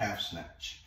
half snatch.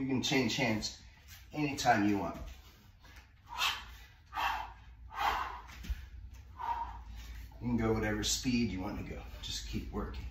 You can change hands anytime you want. You can go whatever speed you want to go. Just keep working.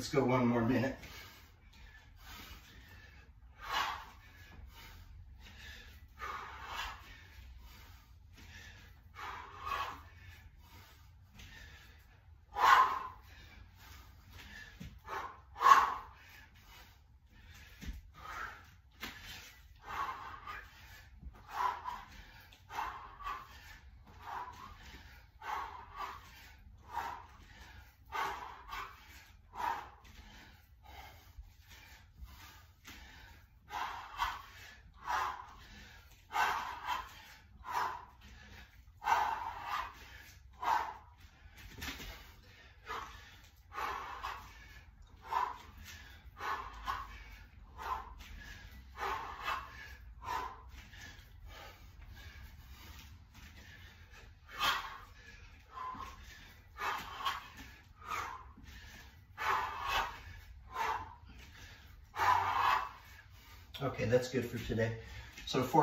Let's go one more minute. Okay, that's good for today. So for